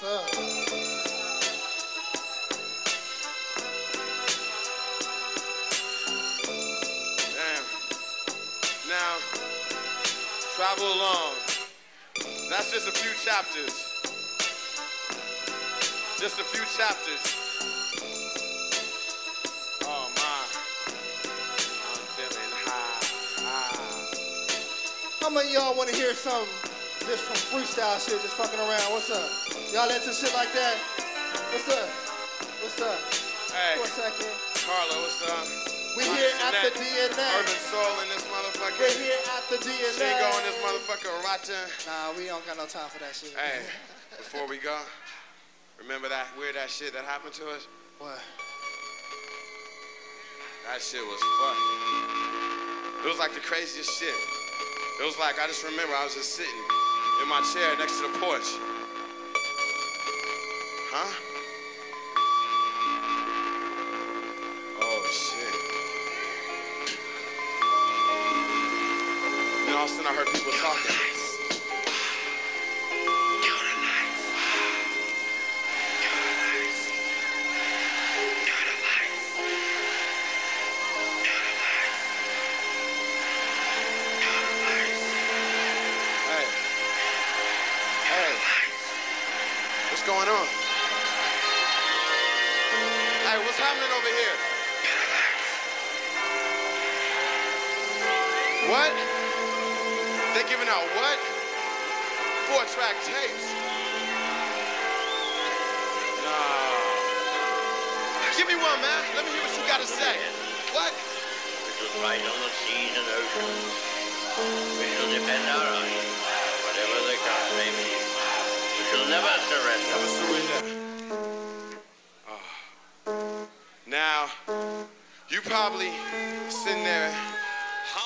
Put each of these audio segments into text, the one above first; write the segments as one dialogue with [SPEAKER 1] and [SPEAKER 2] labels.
[SPEAKER 1] Damn. Now, travel along. That's just a few chapters. Just a few chapters. Oh my. I'm feeling high. high.
[SPEAKER 2] How many y'all want to hear something just from freestyle shit, just fucking around? What's up? Y'all into shit like that? What's up? What's up?
[SPEAKER 1] Hey,
[SPEAKER 2] For a second.
[SPEAKER 1] Carla, what's up?
[SPEAKER 2] We here at the DNA.
[SPEAKER 1] Urban Soul in this motherfucker.
[SPEAKER 2] We're here at the DNA.
[SPEAKER 1] Shingo in this motherfucker, Racha.
[SPEAKER 2] Nah, we don't got no time for that shit.
[SPEAKER 1] Hey, before we go, remember that weird ass shit that happened to us?
[SPEAKER 2] What?
[SPEAKER 1] That shit was fun. It was like the craziest shit. It was like, I just remember I was just sitting in my chair next to the porch. Huh? Oh, shit. Then all of a sudden I heard people talking. Going on? Hey, what's happening over here? What? They're giving out what? Four track tapes. Nah. Give me one, man. Let me hear what you gotta say. What?
[SPEAKER 3] fight on the seas and oceans. We shall defend our rights, never surrender.
[SPEAKER 1] Surrender. Ah. Now, you probably sitting there.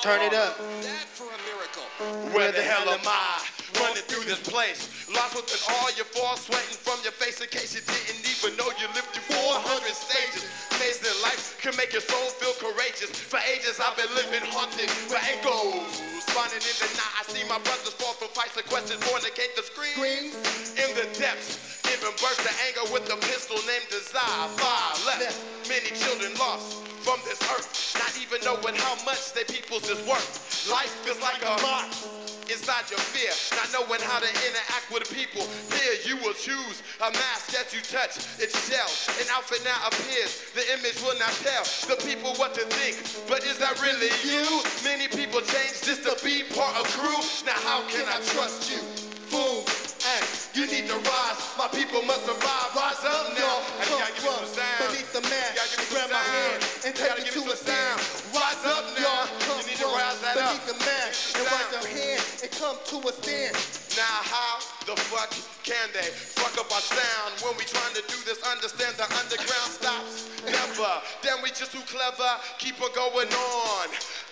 [SPEAKER 2] Turn it up.
[SPEAKER 1] That for a miracle. Where the hell am I? Running through this place. Lost within all your falls, sweating from your face in case you didn't even know you lived through 400 stages. Amazing life can make your soul feel courageous. For ages I've been living haunted with echoes. Running in the night, I see my brothers fall from fights and questions, fornicate the. Screams. In the depths, giving birth to anger with a pistol named Desire. Five left, many children lost from this earth, not even knowing how much their peoples is worth. Life is like a box inside your fear, not knowing how to interact with the people. Here you will choose a mask that you touch, its shell. An outfit now appears, the image will not tell the people what to think. But is that really you? Many people change just to be part of crew. Now how can I trust you? Fool, hey, you need to rise. My people must survive. Rise up now. And you gotta give me some sound.
[SPEAKER 2] beneath the mask.
[SPEAKER 1] You gotta give me some
[SPEAKER 2] Grab my hand and
[SPEAKER 1] You
[SPEAKER 2] take it
[SPEAKER 1] give
[SPEAKER 2] to a
[SPEAKER 1] sound. Rise up now. Rise that up.
[SPEAKER 2] beneath the mask and
[SPEAKER 1] Sound.
[SPEAKER 2] raise your hand and come to a stand.
[SPEAKER 1] Now how the fuck can they fuck up our sound when we trying to do this? Understand the underground stops never. Then we just too clever, keep on going on.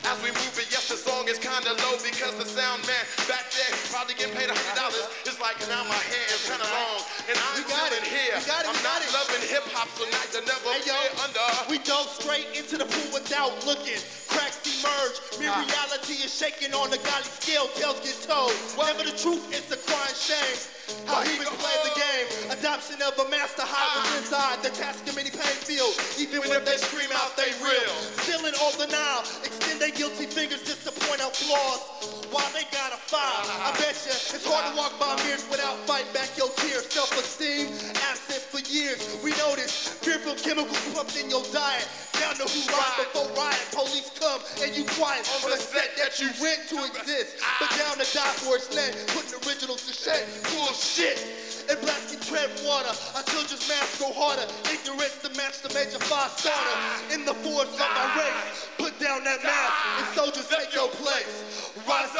[SPEAKER 1] As we move it, yes the song is kinda low because the sound man back there probably getting paid a hundred dollars. It's like now my hair is kinda long and I'm chilling
[SPEAKER 2] it.
[SPEAKER 1] here.
[SPEAKER 2] It.
[SPEAKER 1] I'm not
[SPEAKER 2] it.
[SPEAKER 1] loving hip hop, so not to never
[SPEAKER 2] Hey, yo.
[SPEAKER 1] under.
[SPEAKER 2] We dove straight into the pool without looking. Cracks emerge. Mere
[SPEAKER 1] Ah.
[SPEAKER 2] reality is shaking on the godly scale. Tales get told. Never the truth, it's the crying shame. How humans play the game. Adoption of a master hide what's inside. The task of many pain feel. Even when they scream out, they real. Stealing all the now. Extend their guilty fingers just to point out flaws. While they got a file. I bet you it's hard to walk by mirrors without fighting back your tears. Self-esteem absent for years. We notice fearful chemicals pumped in your diet. Down to who ride before riot. Police come and you quiet on the set that you rent to exist. Ah. But down to die for its name. Putting originals to shame. Bullshit. And blasting tread water until just mass go harder. Ignorance to match the major five starter. In the force of my race, put down that mask and soldiers take your place. Rise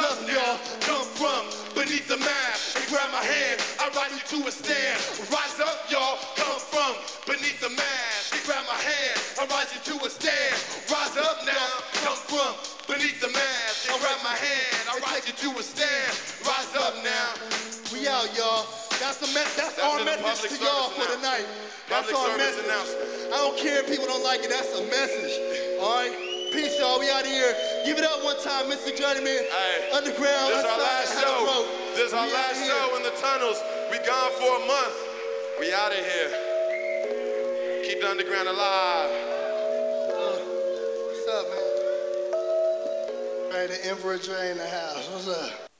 [SPEAKER 2] beneath the mask and grab my hand. I rise you to a stand. Rise up, y'all, come from beneath the mask and grab my hand. I rise you to a stand. Rise up now, come from beneath the mask and grab my hand. I rise you to a stand. Rise up now. We out, y'all. That's the me- that's,
[SPEAKER 1] That's
[SPEAKER 2] our message to y'all for tonight. That's our message. I don't care if people don't like it. That's a message. All right. Peace, y'all. We out of here. Give it up one time, Mystik Journeymen.
[SPEAKER 1] Hey.
[SPEAKER 2] Underground.
[SPEAKER 1] This is our last show. This is our last show in the tunnels. We gone for a month. We out of here. Keep the underground alive.
[SPEAKER 2] Uh, what's up, man? Ready the Emperor Dre in the house. What's up?